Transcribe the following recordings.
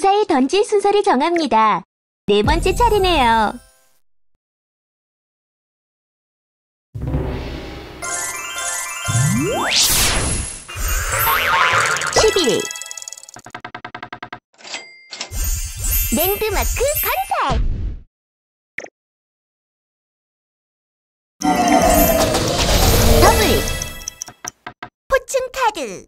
주사위 던질 순서를 정합니다. 네 번째 차례네요. 11 랜드마크 건설 더블 포춘 카드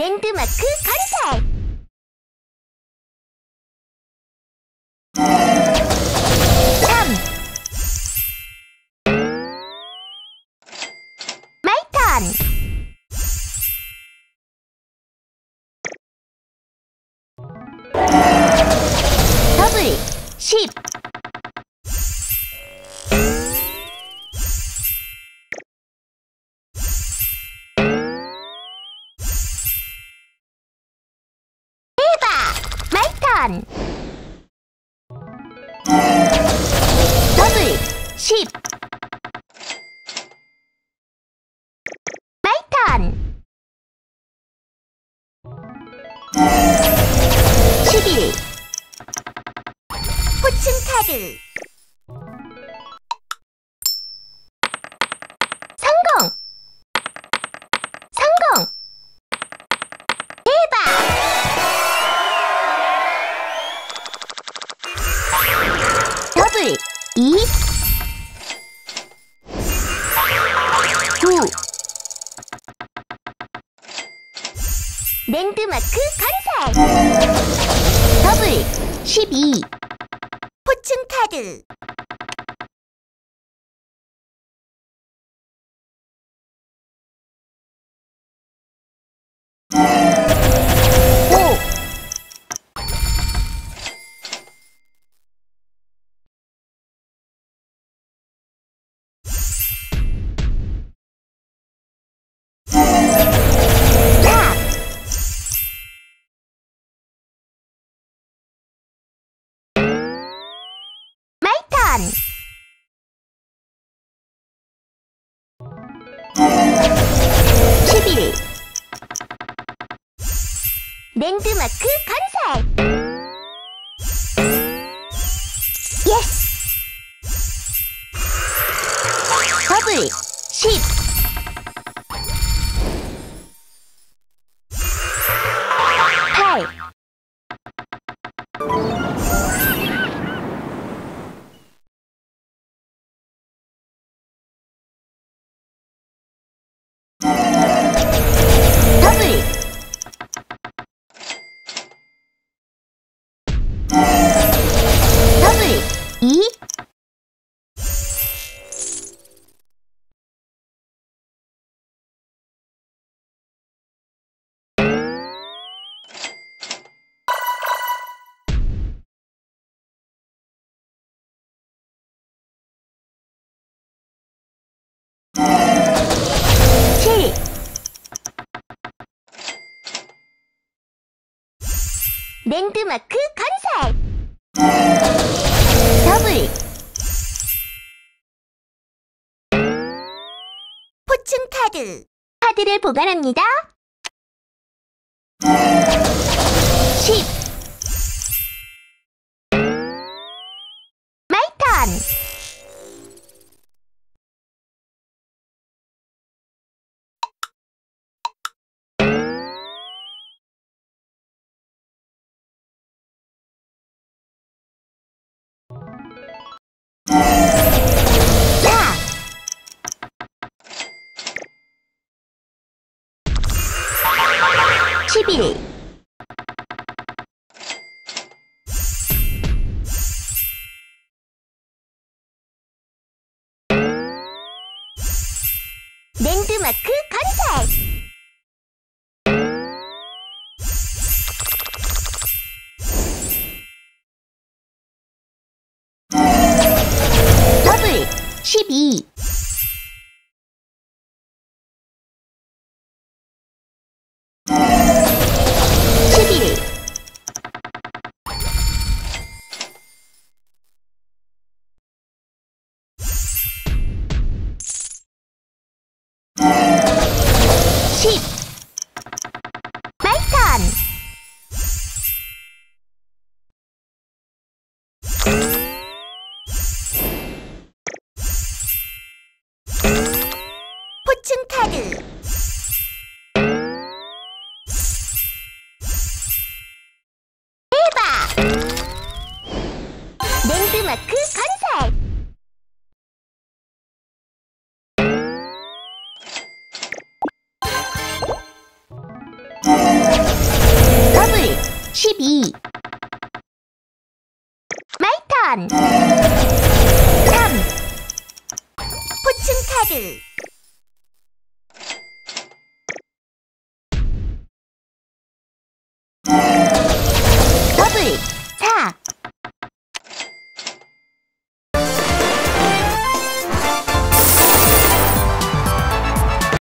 랜드 마크 건설 삼 마이턴 더블 10 10 마이턴. 11 포춘 카드 랜드마크 건설 더블 12 포춘 카드 십일 랜드마크 건설! 예스! 더블 10 8 더 랜드마크 건설! 더블! 포춘 카드! 카드를 보관합니다. 10 십일 랜드마크 건설 더블 12 더블 포춘 카드. 대박! 랜드마크 건설! 더블 12 마이턴. 3 포춘 카드.